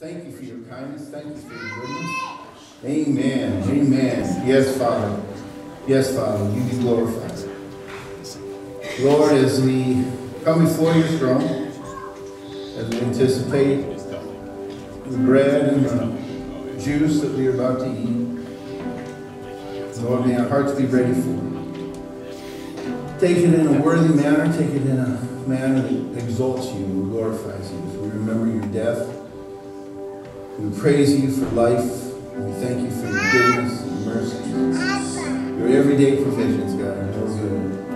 Thank you for your kindness. Thank you for your goodness. Amen. Amen. Yes, Father. Yes, Father. You be glorified. Lord, as we come before your throne, as we anticipate the bread and the juice that we are about to eat, Lord, may our hearts be ready for it. Take it in a worthy manner. Take it in a manner that exalts you and glorifies you. As we remember your death, we praise you for life. We thank you for your goodness and mercy. Your everyday provisions, God,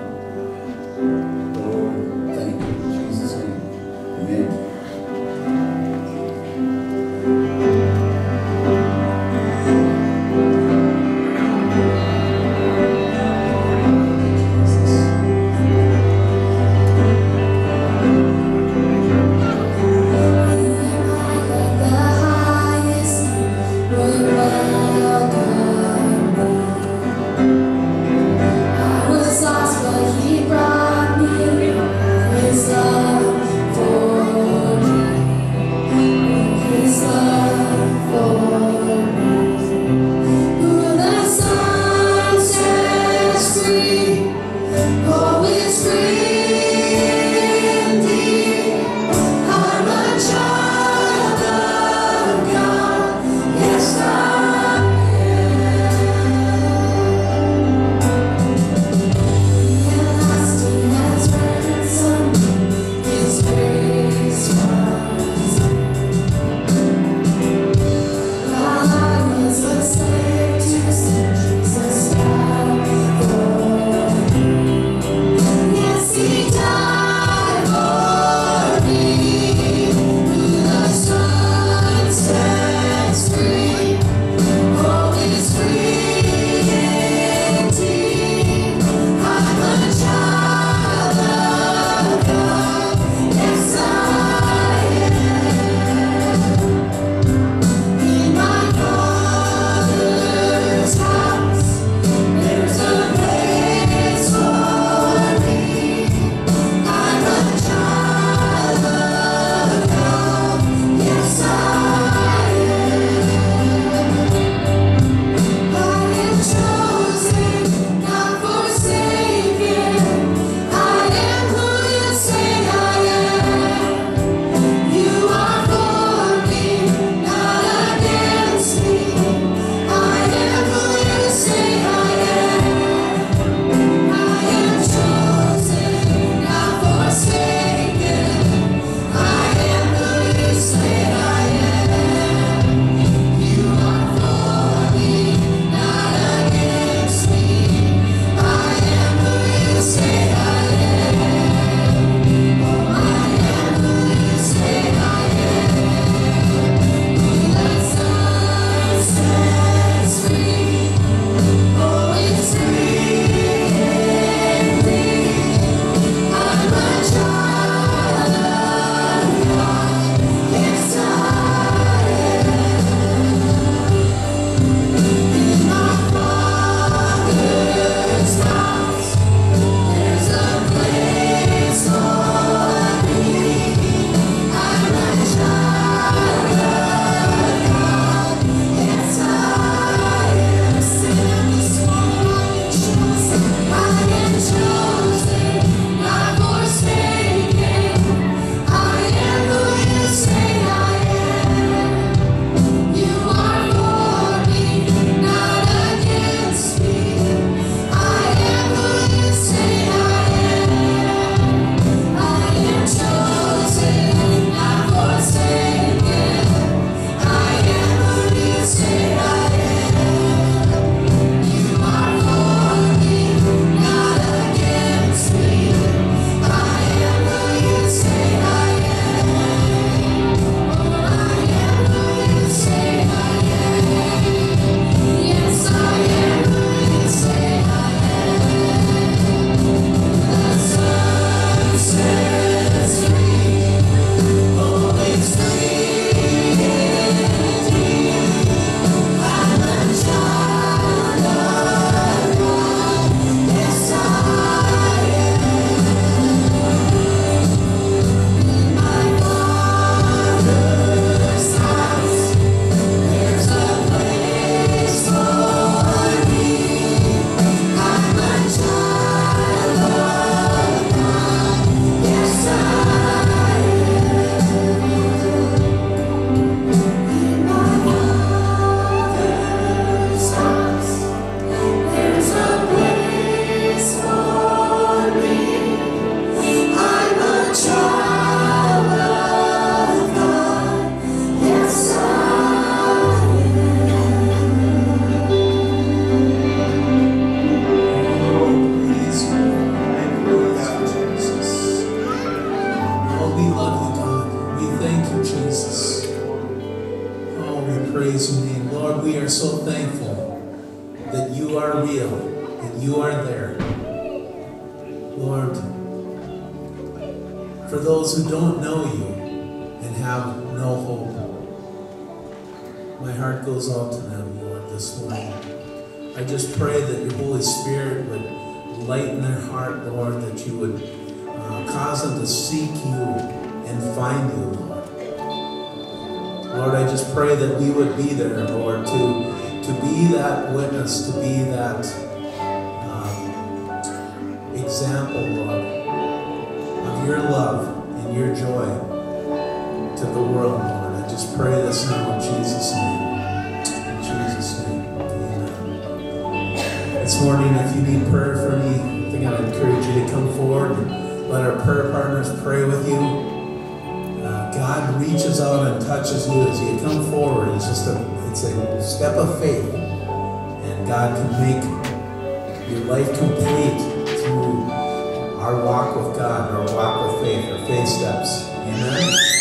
Lord, I just pray that we would be there, Lord, to, to be that witness, to be that um, example, Lord, of your love and your joy to the world, Lord. I just pray this now in Jesus' name. In Jesus' name. Amen. This morning, if you need prayer for me, I think I'd encourage you to come forward and let our prayer partners pray with you. God reaches out and touches you as you come forward. It's just a, it's a step of faith, and God can make your life complete through our walk with God, our walk with faith, our faith steps. Amen.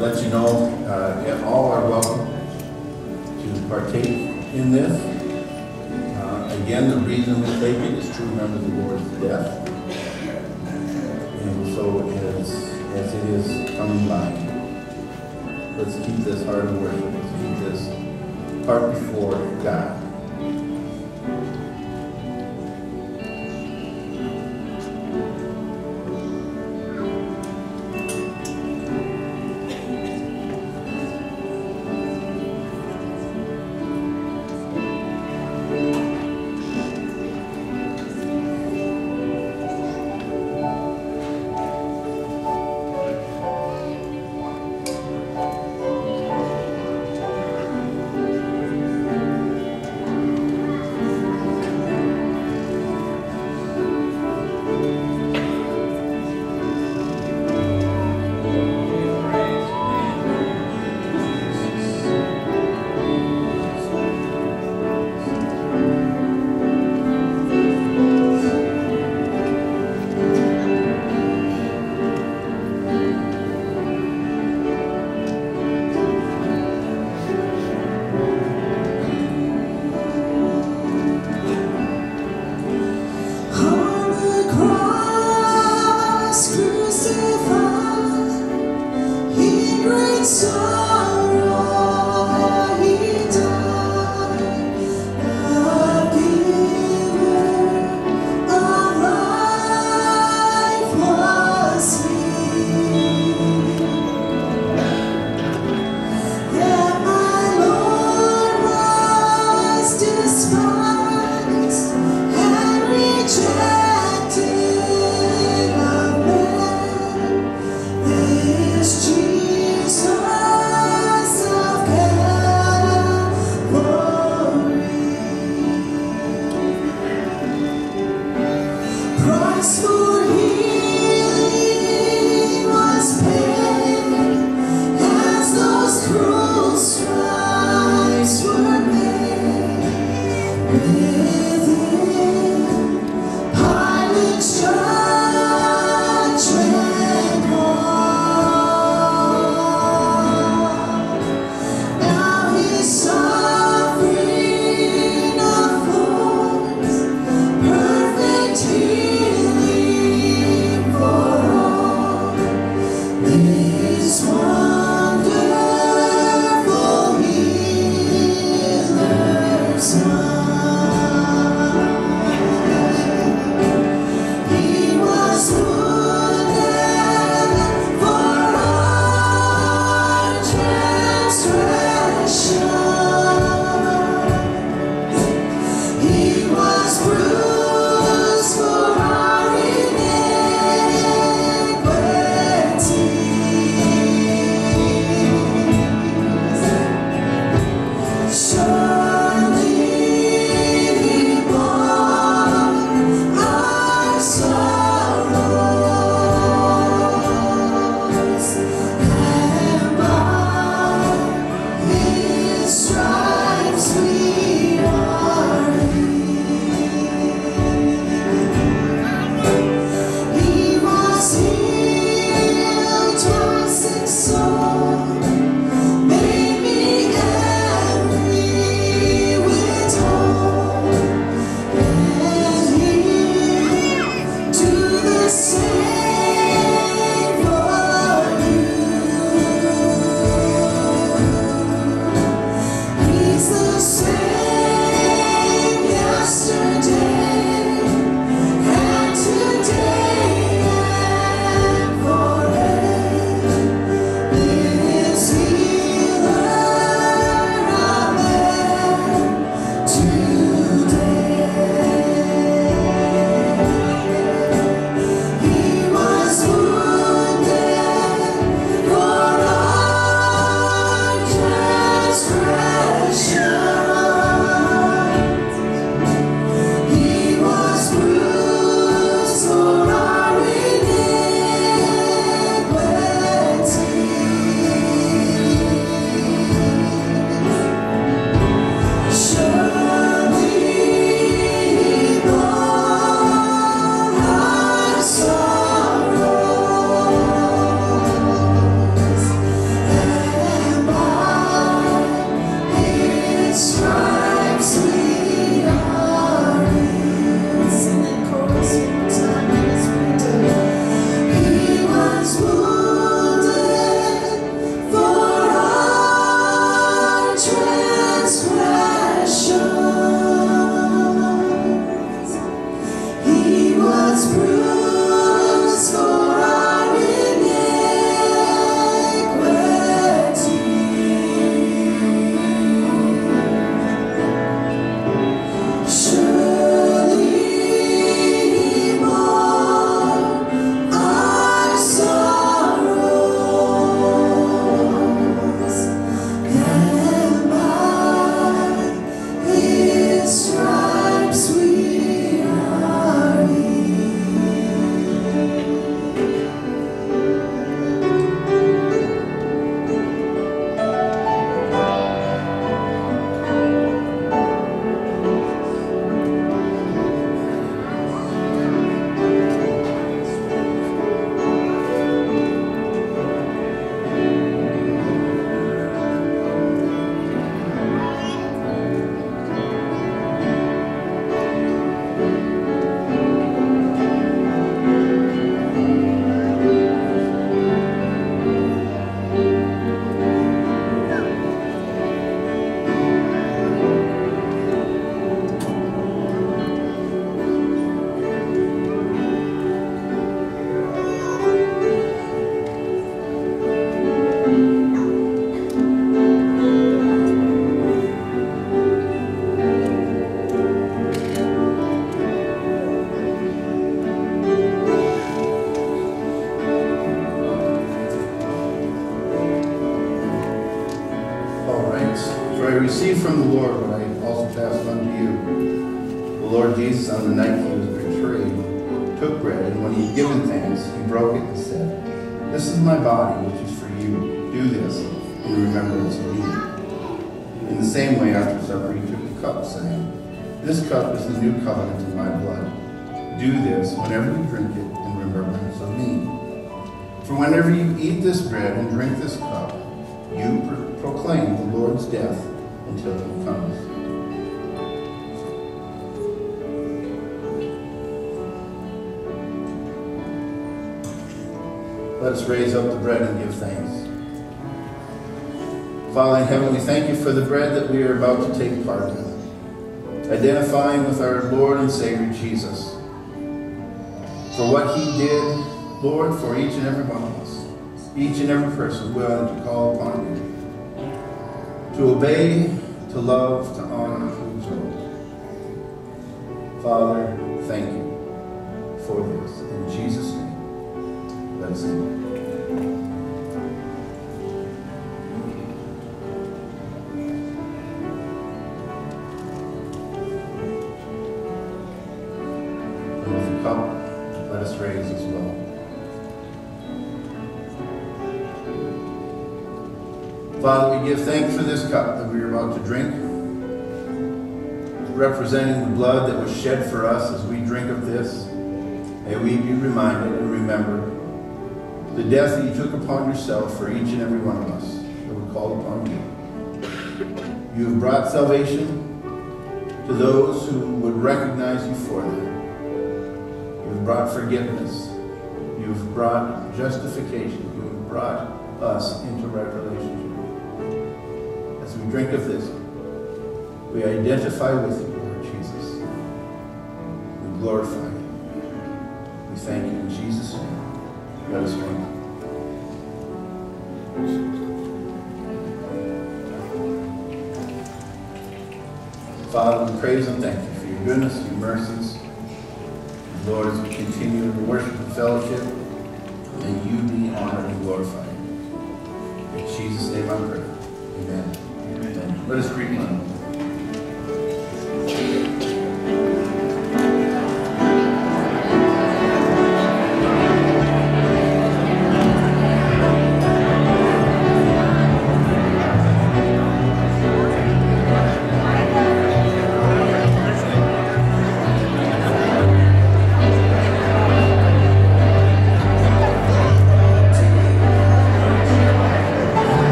Let you know, from the Lord what I also passed on to you. The Lord Jesus, on the night he was betrayed, took bread, and when he had given thanks, he broke it and said, This is my body, which is for you. Do this in remembrance of me. In the same way, after supper, he took the cup, saying, This cup is the new covenant in my blood. Do this whenever you drink it in remembrance of me. For whenever you eat this bread and drink this cup, you pro- proclaim the Lord's death until he comes. Let us raise up the bread and give thanks. Father in heaven, we thank you for the bread that we are about to take part in, identifying with our Lord and Savior Jesus, for what he did, Lord, for each and every one of us, each and every person willing to call upon you, to obey, to love, to honor, to exalt. Father, this cup that we are about to drink, representing the blood that was shed for us as we drink of this. May we be reminded and remember the death that you took upon yourself for each and every one of us that would call upon you. You have brought salvation to those who would recognize you for that. You've brought forgiveness. You've brought justification. You have brought us into right relationship. As we drink of this, we identify with you, Lord Jesus. We glorify you. We thank you in Jesus' name. Let us drink. Father, we praise and thank you for your goodness, your mercies. Lord, as we continue to worship and fellowship, may you be honored and glorified. In Jesus' name I pray. Amen. Amen. Let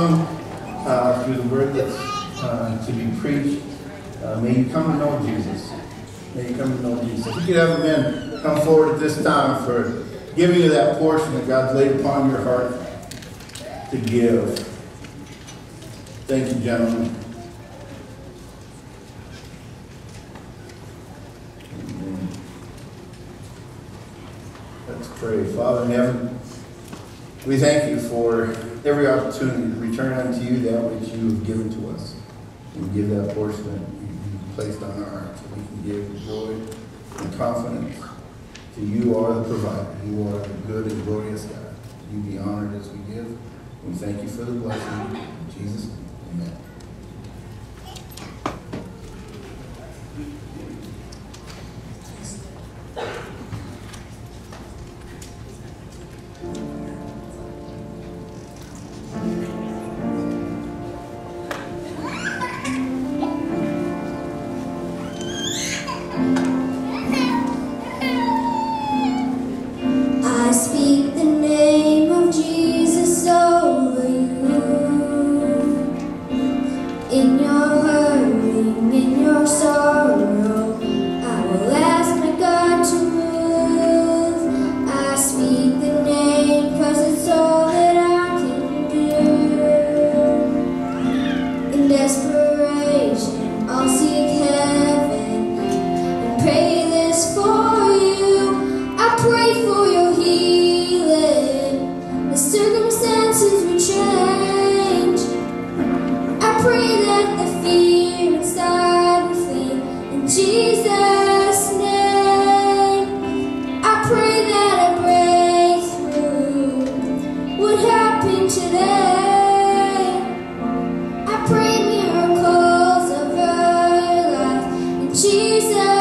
uh, through the word that's uh, to be preached. Uh, may you come and know Jesus. May you come and know Jesus. If you could have a man come forward at this time for giving you that portion that God's laid upon your heart to give. Thank you, gentlemen. Let's pray. Father in heaven, we thank you for every opportunity to return unto you that which you have given to us. We give that portion that you placed on our hearts so we can give joy and confidence to you are the provider. You are the good and glorious God. You be honored as we give. We thank you for the blessing. In Jesus' name, amen. Jesus.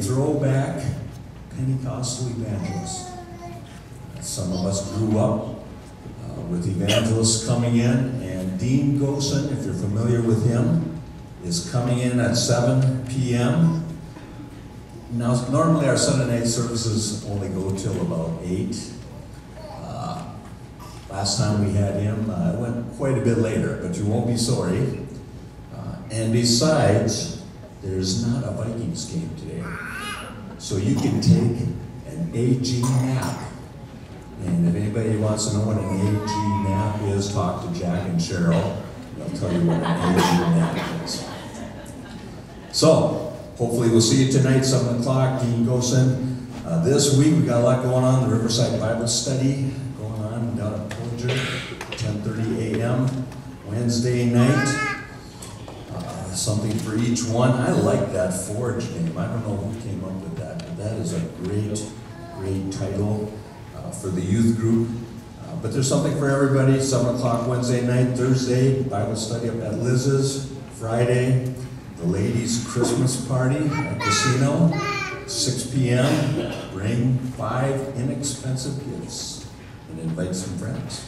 Throwback Pentecostal evangelist. Some of us grew up uh, with evangelists coming in, and Dean Gosen, if you're familiar with him, is coming in at 7 p.m. Now, normally our Sunday night services only go till about 8. Uh, last time we had him, uh, it went quite a bit later, but you won't be sorry. Uh, and besides, there's not a Vikings game today. So you can take an AG nap. And if anybody wants to know what an AG nap is, talk to Jack and Cheryl. They'll tell you what an AG nap is. So, hopefully we'll see you tonight, 7 o'clock, Dean Gosen. Uh, this week, we got a lot going on. The Riverside Bible Study going on down at Pillager, 10.30 a.m. Wednesday night. Something for each one. I like that Forge name. I don't know who came up with that, but that is a great, great title uh, for the youth group. Uh, but there's something for everybody. 7 o'clock Wednesday night, Thursday, Bible study up at Liz's. Friday, the ladies' Christmas party at the Casino, 6 p.m. Bring five inexpensive gifts and invite some friends.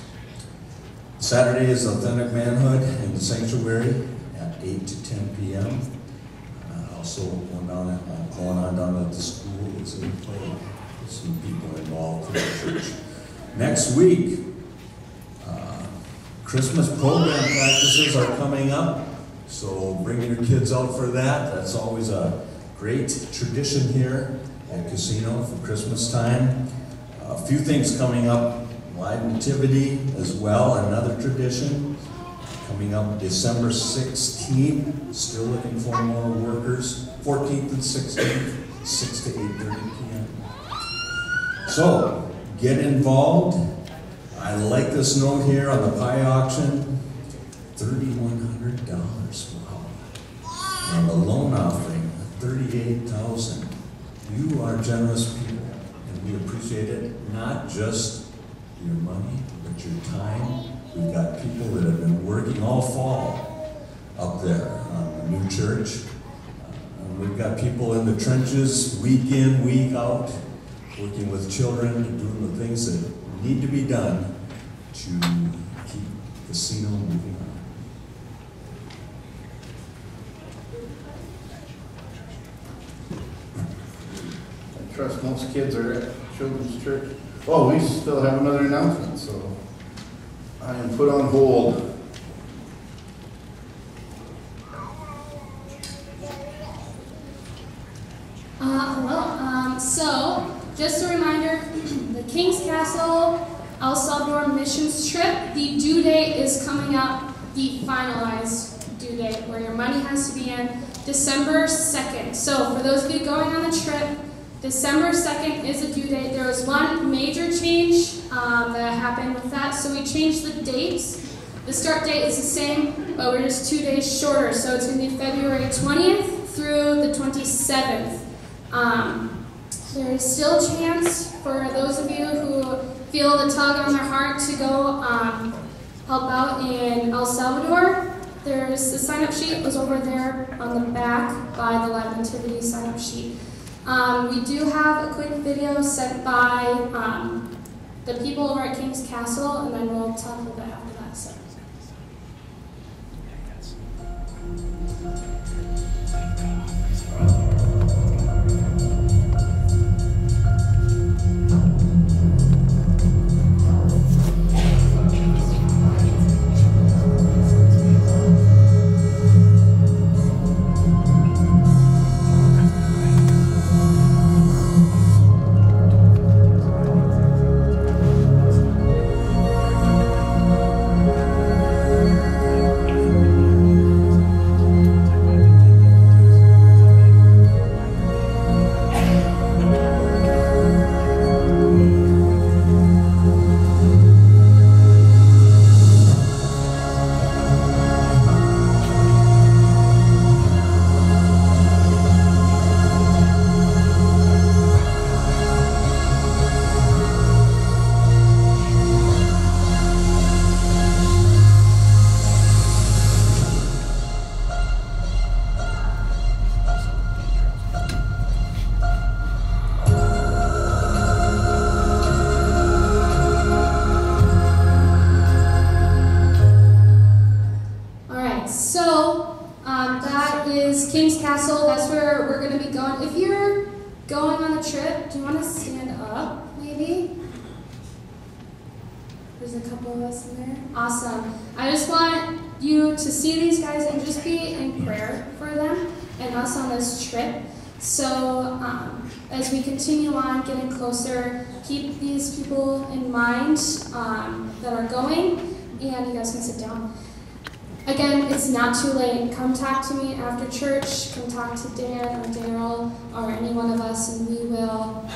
Saturday is Authentic Manhood in the Sanctuary 8 to 10 p.m. Uh, also going on, uh, going on down at the school is in play. Some people involved in the church. Next week, uh, Christmas program practices are coming up. So bring your kids out for that. That's always a great tradition here at Casino for Christmas time. A few things coming up. Live Nativity as well, another tradition. Coming up December 16th. Still looking for more workers. 14th and 16th, 6 to 8.30 p.m. So, get involved. I like this note here on the pie auction. $3,100. Wow. And the loan offering, $38,000. You are generous people, and we appreciate it. Not just your money, but your time. We've got people that have been working all fall up there on the new church. Uh, we've got people in the trenches, week in, week out, working with children, doing the things that need to be done to keep the casino moving on. I trust most kids are at children's church. Oh, we still have another announcement, so I am put on hold. Uh, hello. Um, so, just a reminder, the King's Castle El Salvador missions trip, the due date is coming up, the finalized due date, where your money has to be in December 2nd. So, for those of you going on the trip, December 2nd is the due date. There was one major change um, that happened with that, so we changed the dates. The start date is the same, but we're just two days shorter, so it's going to be February 20th through the 27th. Um, there is still a chance for those of you who feel the tug on their heart to go um, help out in El Salvador. There's the sign-up sheet was over there on the back by the Live Nativity sign-up sheet. Um, we do have a quick video sent by um, the people over at King's Castle, and then we'll talk a bit after that. To me after church. Come talk to Dan or Daryl or any one of us, and we will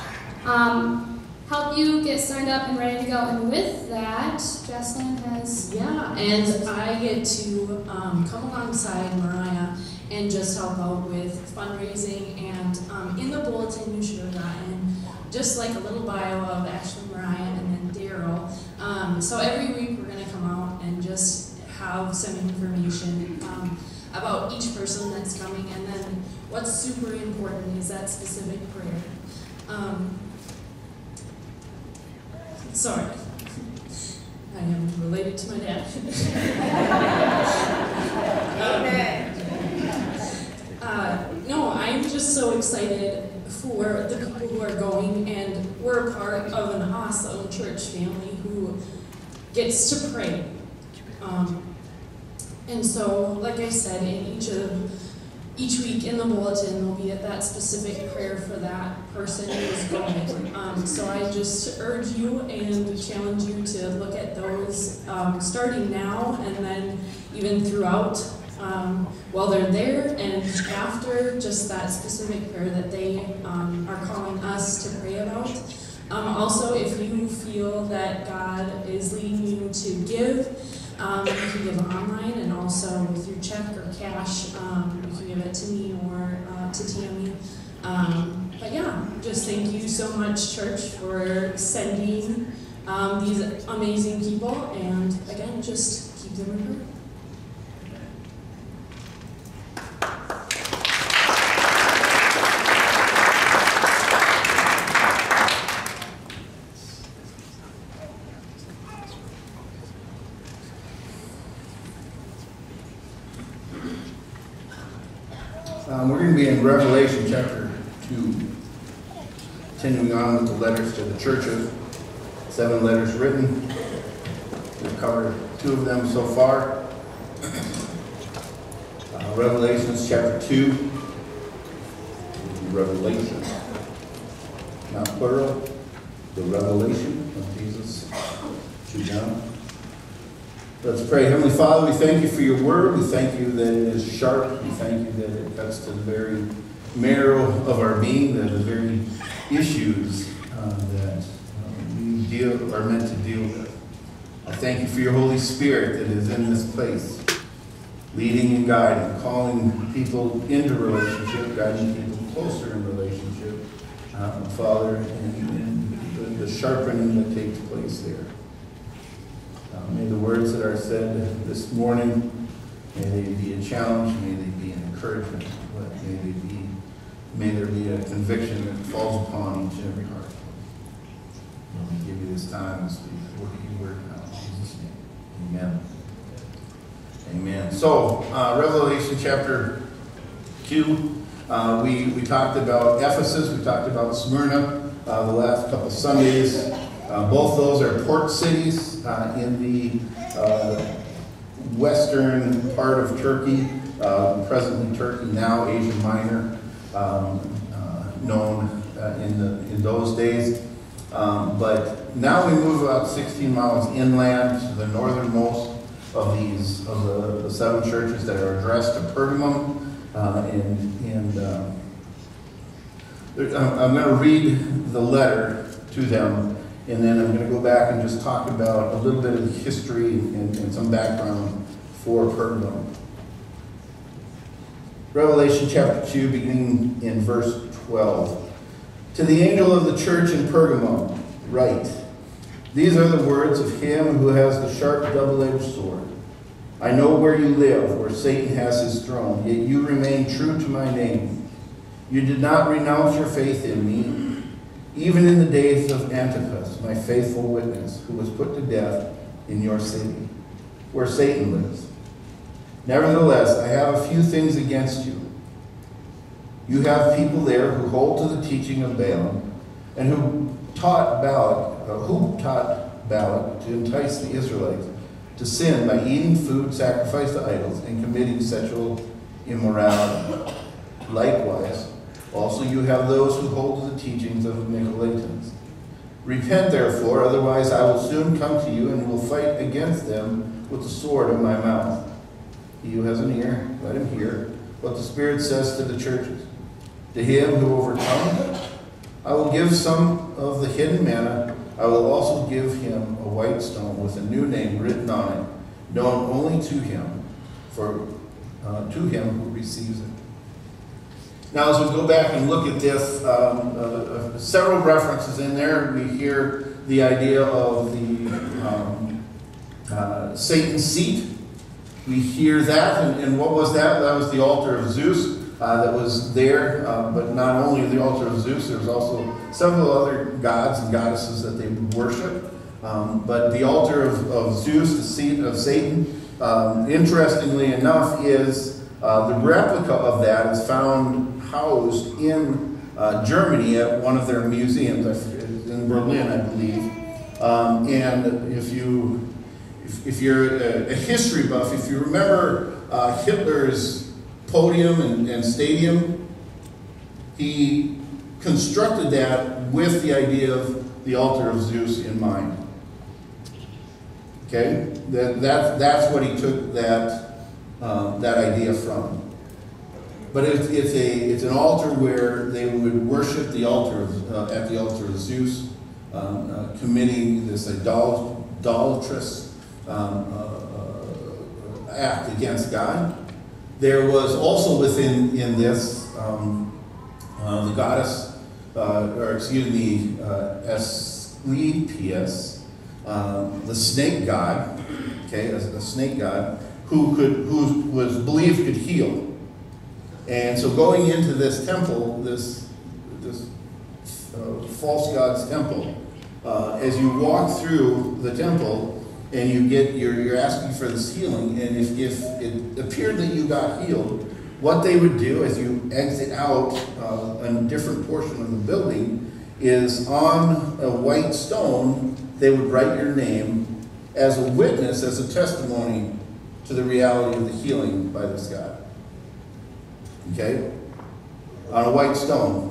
um, help you get signed up and ready to go. And with that, Jocelyn has. Yeah, and I get to um, come alongside Mariah and just help out with fundraising. And um, in the bulletin, you should have gotten just like a little bio of actually Mariah and then Daryl. Um, so every week we're going to come out and just have some information um, about each person that's coming. And then what's super important is that specific prayer. Um, sorry. I am related to my dad. Uh, no, I'm just so excited for the people who are going, and we're a part of an awesome church family who gets to pray. Um, and so, like I said, in each of each week in the bulletin, there'll be at that specific prayer for that person who is going. Um, so I just urge you and challenge you to look at those um, starting now and then even throughout um, while they're there and after just that specific prayer that they um, are calling us to pray about. Um, also, if you feel that God is leading you to give, um, you can give online and also through check or cash. Um, you can give it to me or uh, to Tammy. Um, but yeah, just thank you so much, church, for sending um, these amazing people. And again, just keep them in prayer. Um, we're going to be Revelation chapter 2, continuing on with the letters to the churches. Seven letters written. We've covered two of them so far. Uh, Revelations chapter 2. Revelation. Not plural, the revelation of Jesus to John. Let's pray. Heavenly Father, we thank you for your word. We thank you that it is sharp. We thank you that it cuts to the very marrow of our being, that the very issues uh, that uh, we deal are meant to deal with. I thank you for your Holy Spirit that is in this place, leading and guiding, calling people into relationship, guiding people closer in relationship, uh, Father, and, and the, the sharpening that takes place there. May the words that are said this morning, may they be a challenge, may they be an encouragement, may they be, may there be a conviction that falls upon each and every heart. Let me give you this time as we look at word now, in Jesus' name. Amen. Amen. So, uh, Revelation chapter 2, uh, we, we talked about Ephesus, we talked about Smyrna uh, the last couple Sundays. Uh, both those are port cities uh, in the uh, western part of Turkey, uh, presently Turkey, now Asia Minor, um, uh, known uh, in, the, in those days. Um, but now we move about 16 miles inland to the northernmost of these, of the, the seven churches that are addressed to Pergamum. And and I'm I'm going to read the letter to them, and then I'm going to go back and just talk about a little bit of the history and, and some background for Pergamum. Revelation chapter 2, beginning in verse 12. To the angel of the church in Pergamum, write These are the words of him who has the sharp double edged sword. I know where you live, where Satan has his throne, yet you remain true to my name. You did not renounce your faith in me, even in the days of Antipas, my faithful witness, who was put to death in your city, where Satan lives. Nevertheless, I have a few things against you. You have people there who hold to the teaching of Balaam, and who taught Balak, uh, who taught Balak to entice the Israelites to sin by eating food sacrificed to idols and committing sexual immorality. Likewise, also you have those who hold to the teachings of the Nicolaitans. Repent therefore, otherwise I will soon come to you and will fight against them with the sword of my mouth. He who has an ear, let him hear what the Spirit says to the churches. To him who overcomes, I will give some of the hidden manna. I will also give him a white stone with a new name written on it, known only to him, for uh, to him who receives it. Now, as we go back and look at this, um, uh, uh, several references in there. We hear the idea of the um, uh, Satan's seat. We hear that, and, and, what was that? That was the altar of Zeus uh, that was there. Uh, but not only the altar of Zeus, there was also several other gods and goddesses that they worship. Um, but the altar of, of, Zeus, the seat of Satan, um, interestingly enough, is uh, the replica of that is found housed in uh, Germany at one of their museums in Berlin, I believe. Um, and if you if, if you're a, a, history buff, if you remember uh, Hitler's podium and, and stadium, he constructed that with the idea of the altar of Zeus in mind. Okay, that, that that's what he took that um, that idea from. But it's, it's a it's an altar where they would worship the altar of, uh, at the altar of Zeus, um, uh, committing this idolatrous um, uh, uh, act against God. There was also within in this um, uh, the goddess, uh, or excuse me, Asclepius, um, the snake god, okay, a, a snake god, who could who was believed could heal. And so going into this temple, this this uh, false god's temple, uh, as you walk through the temple and you get you're, you're asking for this healing, and if, if it appeared that you got healed, what they would do as you exit out uh, a different portion of the building is on a white stone they would write your name as a witness, as a testimony to the reality of the healing by this God. Okay? On a white stone.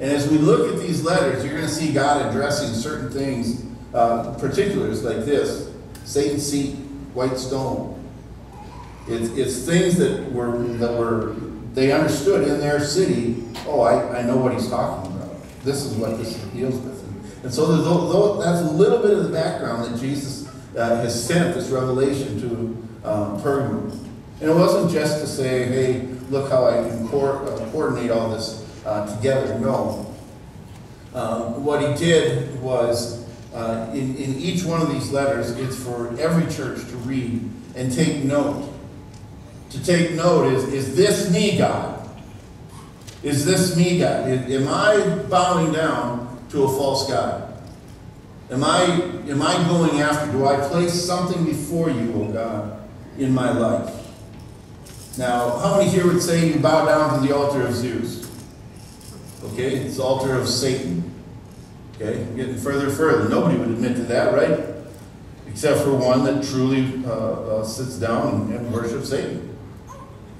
And as we look at these letters, you're going to see God addressing certain things, uh, particulars like this Satan's seat, white stone. It's, it's things that were, that were, they understood in their city. Oh, I, I know what he's talking about. This is what this deals with. And so that's a little bit of the background that Jesus uh, has sent this revelation to um, Pergamum. And it wasn't just to say, hey, look how I can uh, coordinate all this uh, together. No. Um, what he did was, uh, in, in each one of these letters, it's for every church to read and take note. To take note is, is this me, God? Is this me, God? Am I bowing down to a false God? Am I, am I going after, do I place something before you, O oh God, in my life? Now, how many here would say you bow down to the altar of Zeus? Okay, it's the altar of Satan. Okay, getting further and further. Nobody would admit to that, right? Except for one that truly uh, uh, sits down and, worships Satan.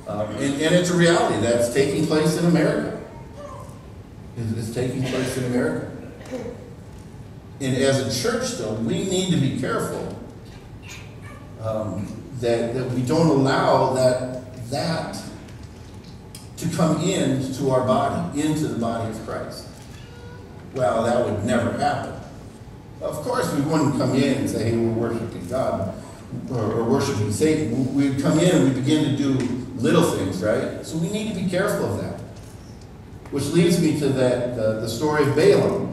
Um, and, and, it's a reality that's taking place in America. It's, it's taking place in America. And as a church, though, we need to be careful um, that, that we don't allow that, that to come into our body, into the body of Christ. Well, that would never happen. Of course, we wouldn't come in and say, hey, we're worshiping God or, or worshiping Satan. We'd come in and we begin to do little things, right? So we need to be careful of that. Which leads me to that, the, the story of Balaam.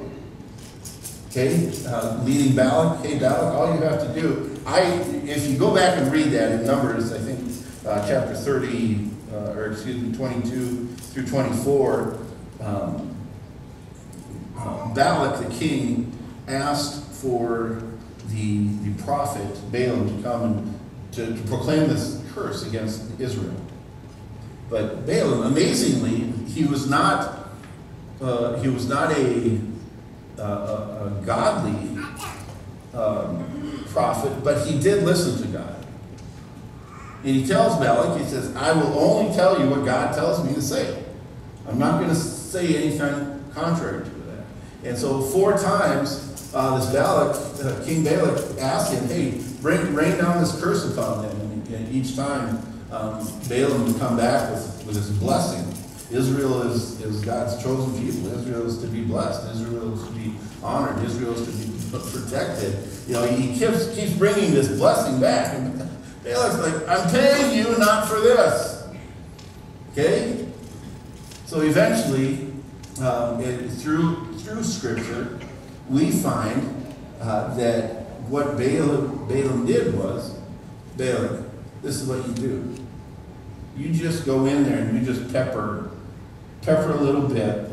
Okay, uh, leading Balak. Hey, Balak, all you have to do, I, if you go back and read that in Numbers, I uh, chapter 30, uh, or excuse me, 22 through 24, um, Balak the king asked for the, the prophet Balaam to come and to, to proclaim this curse against Israel. But Balaam, amazingly, he was not uh, he was not a a godly um, prophet, but he did listen to God. And he tells Balak, he says, I will only tell you what God tells me to say. I'm not going to say anything contrary to that. And so four times, uh, this Balak, uh, King Balak, asked him, hey, bring, rain down this curse upon them. And, and each time, um, Balaam would come back with, with his blessing. Israel is, is God's chosen people. Israel is to be blessed. Israel is to be honored. Israel is to be protected. You know, he keeps, keeps bringing this blessing back. And Balak's like, I'm paying you not for this. Okay? So eventually, um, it, through, through Scripture, we find uh, that what Balaam, Balaam did was, Balak, this is what you do. You just go in there and you just pepper, pepper a little bit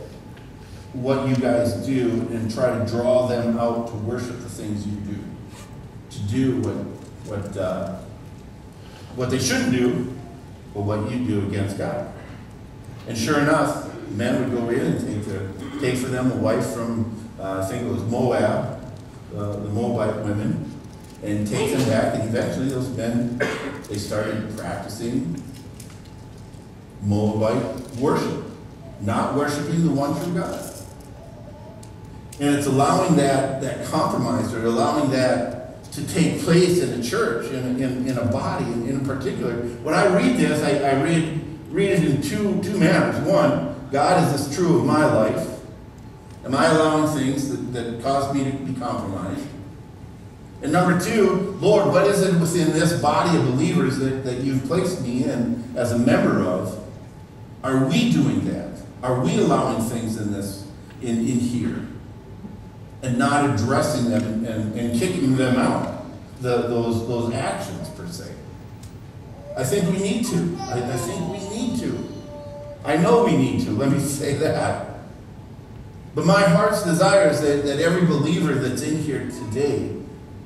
what you guys do and try to draw them out to worship the things you do. To do what, what, uh, what they shouldn't do, but what you do against God. And sure enough, men would go in and take, the, take for them a wife from, uh, I think it was Moab, uh, the Moabite women, and take them back. And eventually, those men they started practicing Moabite worship, not worshiping the one true God. And it's allowing that, that compromise or allowing that to take place in a church, in, in, in a body, in, in particular. When I read this, I, I read, read it in two, two manners. One, God, is this true of my life? Am I allowing things that, that cause me to be compromised? And number two, Lord, what is it within this body of believers that, that you've placed me in as a member of? Are we doing that? Are we allowing things in this, in, in here? And not addressing them and, and, kicking them out, the, those, those actions per se. I think we need to. I, I think we need to. I know we need to, let me say that. But my heart's desire is that, that every believer that's in here today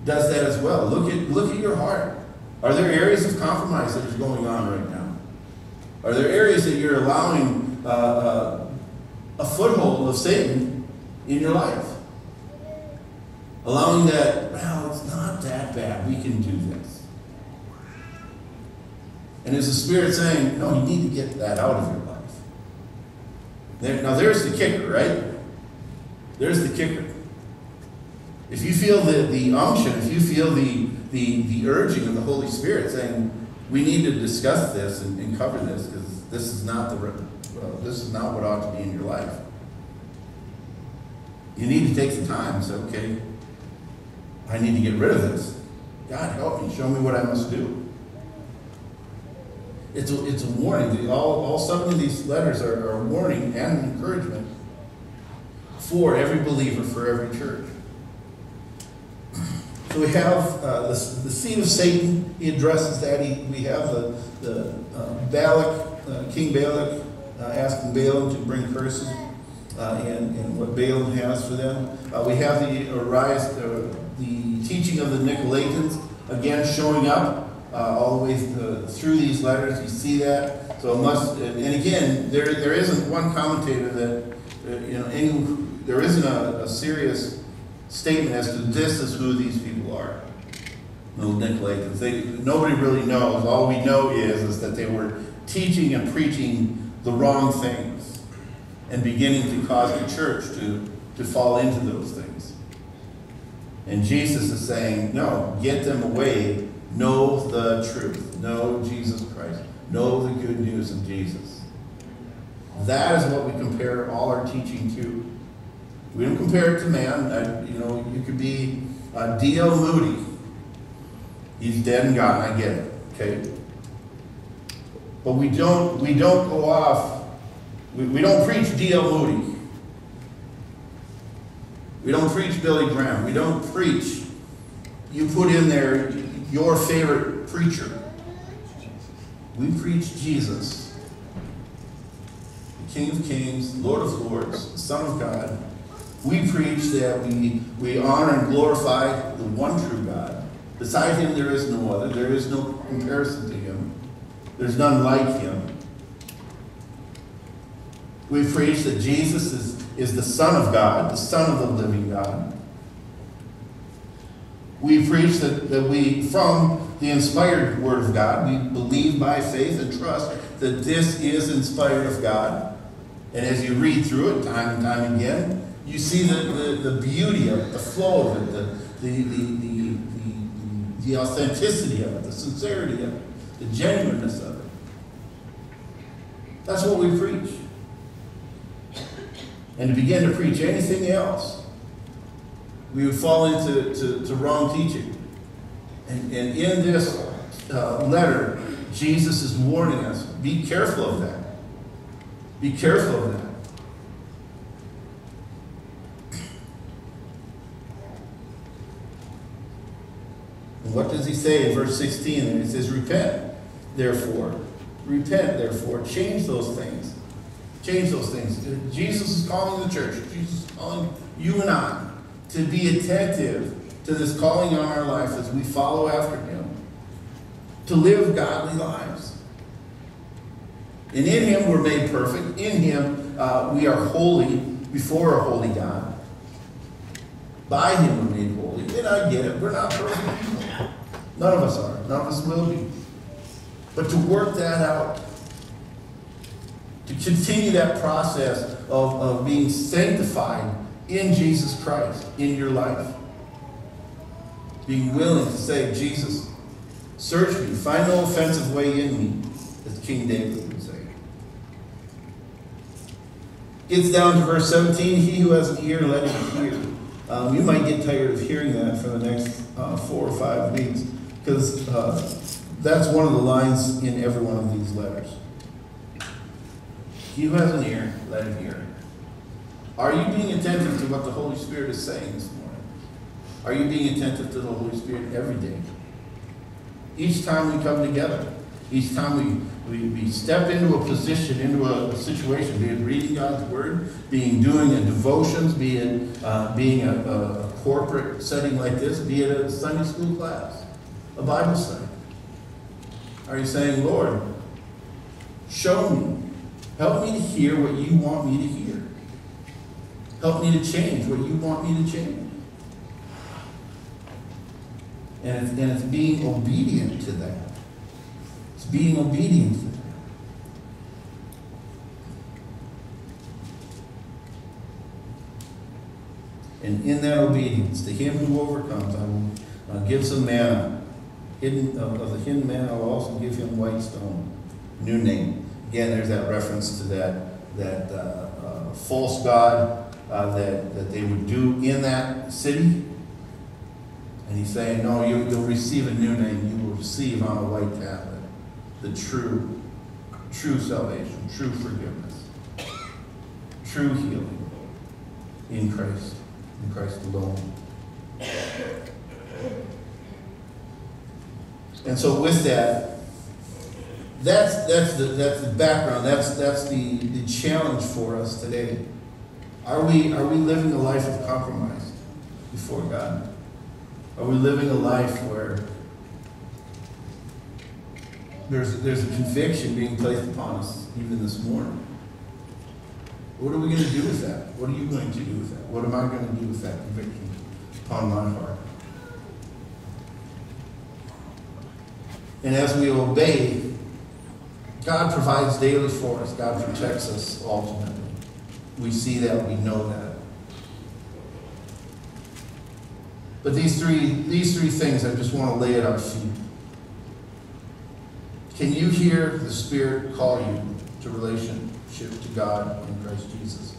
does that as well. Look at, look at your heart. Are there areas of compromise that is going on right now? Are there areas that you're allowing uh, uh, a foothold of Satan in your life? Allowing that, well, it's not that bad. We can do this. And is the Spirit saying, no, you need to get that out of your life? Now, there's the kicker, right? There's the kicker. If you feel the, the unction, if you feel the, the, the urging of the Holy Spirit saying, we need to discuss this and, and cover this because this is not the well, this is not what ought to be in your life. You need to take the time say, okay, I need to get rid of this. God help me, show me what I must do. It's a, it's a warning. All, all seven of these letters are, are a warning and an encouragement for every believer, for every church. So we have uh, the, the seed of Satan. He addresses that. He, we have the, the uh, Balak, uh, King Balak, uh, asking Balaam to bring curses uh, and, and what Balaam has for them. Uh, we have the arise, the teaching of the Nicolaitans again showing up all the way through these letters. You see that. So must, and again, there there isn't one commentator that you know any, there isn't a, a serious statement as to this is who these people are. No Nicolaitans. They, nobody really knows. All we know is, is that they were teaching and preaching the wrong things and beginning to cause the church to, to fall into those things. And Jesus is saying, no, get them away. Know the truth. Know Jesus Christ. Know the good news of Jesus. That is what we compare all our teaching to. We don't compare it to man. I, you know, you could be uh, D.L. Moody. He's dead and gone. I get it. Okay. But we don't. We don't go off. We, we don't preach D.L. Moody. We don't preach Billy Graham. We don't preach. You put in there your favorite preacher. We preach Jesus, the King of Kings, Lord of Lords, Son of God we preach that we, we honor and glorify the one true God. Beside him, there is no other. There is no comparison to him. There's none like him. We preach that Jesus is, is the Son of God, the Son of the living God. We preach that, that we, from the inspired Word of God, we believe by faith and trust that this is inspired of God. And as you read through it time and time again, you see the, the, the beauty of it, the flow of it, the, the, the, the, the, the authenticity of it, the sincerity of it, the genuineness of it. That's what we preach. And to begin to preach anything else, we would fall into to, to wrong teaching. And, and in this uh, letter, Jesus is warning us be careful of that. Be careful of that. What does he say in verse 16? And he says, Repent, therefore. Repent, therefore. Change those things. Change those things. Jesus is calling the church. Jesus is calling you and I to be attentive to this calling on our life as we follow after him. To live godly lives. And in him we're made perfect. In him uh, we are holy before a holy God. By him we're made holy. And I get it. We're not perfect. None of us are. None of us will be. But to work that out, to continue that process of, of being sanctified in Jesus Christ in your life. Being willing to say, Jesus, search me, find no offensive way in me, as King David would say. Gets down to verse 17, he who has an ear, let him hear. Um, you might get tired of hearing that for the next uh, four or five weeks, because uh, that's one of the lines in every one of these letters. He who has an ear, let him hear. Are you being attentive to what the Holy Spirit is saying this morning? Are you being attentive to the Holy Spirit every day? Each time we come together, each time we, we, we step into a position, into a, situation, be it reading God's Word, being doing a devotions, be it uh, being a, a, a corporate setting like this, be it a Sunday school class, a Bible study. Are you saying, Lord, show me, help me to hear what you want me to hear? Help me to change what you want me to change. And it's, and it's being obedient to that. It's being obedient to that. And in that obedience, to him who overcomes, I will uh, give some manna. Hidden of, of the hidden manna, I will also give him white stone. New name. Again, there's that reference to that that uh, uh, false god uh, that, that they would do in that city. And he's saying, no, you, you'll receive a new name. You will receive on a white tablet the true, true salvation, true forgiveness, true healing in Christ, in Christ alone. And so with that, that's, that's, the, that's the background, that's, that's the, the challenge for us today. Are we, are we living a life of compromise before God? Are we living a life where there's, there's a conviction being placed upon us even this morning? What are we going to do with that? What are you going to do with that? What am I going to do with that conviction upon my heart? And as we obey, God provides daily for us. God protects us ultimately. We see that, we know that. But these three, these three things, I just want to lay at our feet. Can you hear the Spirit call you to relationship to God in Christ Jesus?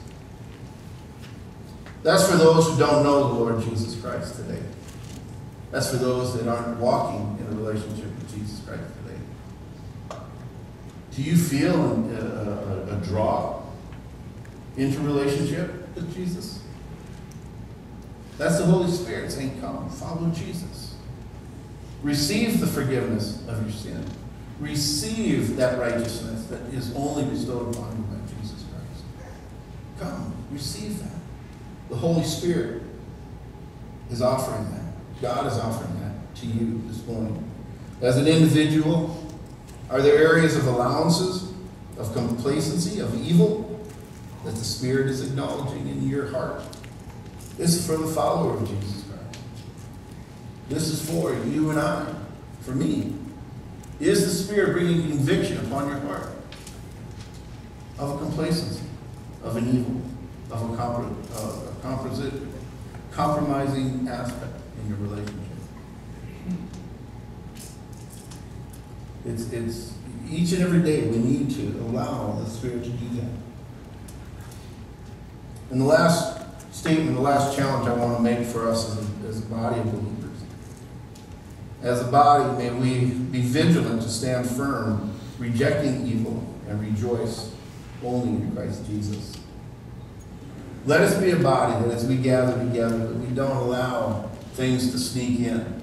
That's for those who don't know the Lord Jesus Christ today. That's for those that aren't walking in a relationship with Jesus Christ. Do you feel a, a, a draw into relationship with Jesus? That's the Holy Spirit saying, Come, follow Jesus. Receive the forgiveness of your sin. Receive that righteousness that is only bestowed upon you by Jesus Christ. Come, receive that. The Holy Spirit is offering that. God is offering that to you this morning. As an individual, are there areas of allowances, of complacency, of evil that the Spirit is acknowledging in your heart? This is for the follower of Jesus Christ. This is for you and I, for me. Is the Spirit bringing conviction upon your heart of a complacency, of an evil, of a, uh, a composite, compromising aspect in your relationship? It's, it's each and every day we need to allow the Spirit to do that. And the last statement, the last challenge I want to make for us as a, as a body of believers. As a body, may we be vigilant to stand firm, rejecting evil, and rejoice only in Christ Jesus. Let us be a body that as we gather together, that we don't allow things to sneak in.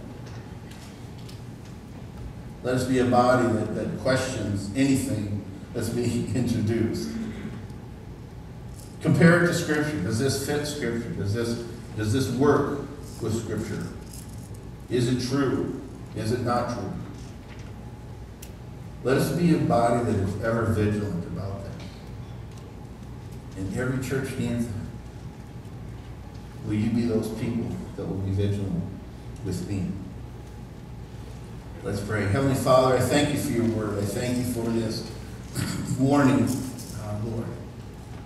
Let us be a body that, that questions anything that's being introduced. Compare it to Scripture. Does this fit Scripture? Does this, does this work with Scripture? Is it true? Is it not true? Let us be a body that is ever vigilant about that. And every church needs that. Will you be those people that will be vigilant with me? Let's pray. Heavenly Father, I thank you for your word. I thank you for this warning, uh, Lord,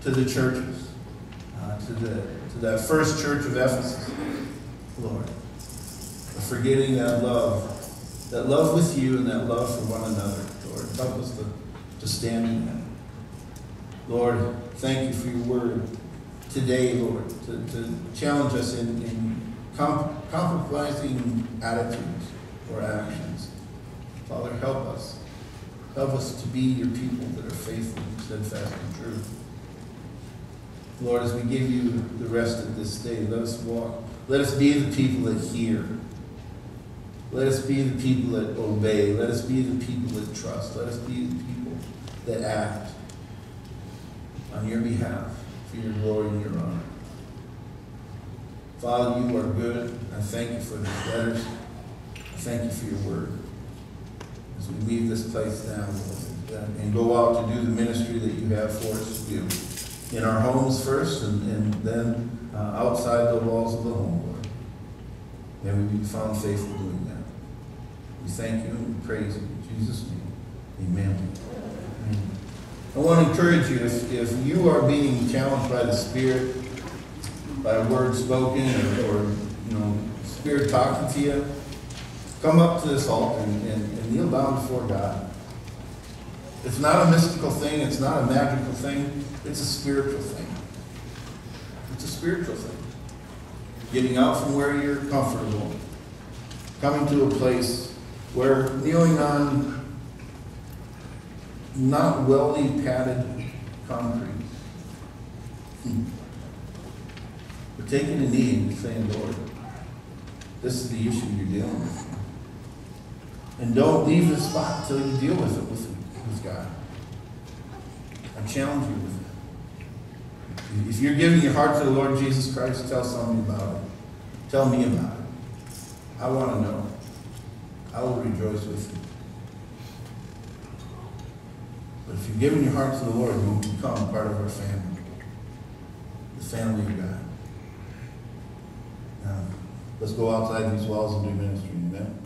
to the churches, uh, to, the, to that first church of Ephesus, Lord, forgetting that love, that love with you and that love for one another, Lord. Help us to, to stand in that. Lord, thank you for your word today, Lord, to, to challenge us in, in comp- compromising attitudes or actions. Father, help us. Help us to be your people that are faithful, steadfast, and true. Lord, as we give you the rest of this day, let us walk. Let us be the people that hear. Let us be the people that obey. Let us be the people that trust. Let us be the people that act on your behalf for your glory and your honor. Father, you are good. I thank you for these letters. Thank you for your word. As we leave this place now and go out to do the ministry that you have for us to do. In our homes first and, and then uh, outside the walls of the home, Lord. May we be found faithful doing that. We thank you and we praise you in Jesus' name. Amen. Amen. I want to encourage you if, if you are being challenged by the Spirit, by a word spoken or, or you know, Spirit talking to you, come up to this altar and, and, and kneel down before God. It's not a mystical thing, it's not a magical thing, it's a spiritual thing. It's a spiritual thing. Getting out from where you're comfortable, coming to a place where kneeling on not weldly padded concrete. Hmm. But taking a knee and saying, Lord, this is the issue you're dealing with. And don't leave the spot until you deal with it with, with God. I challenge you with that. If you're giving your heart to the Lord Jesus Christ, tell somebody about it. Tell me about it. I want to know. I will rejoice with you. But if you're giving your heart to the Lord, you will become part of our family. The family of God. Now, let's go outside these walls and do ministry. Amen.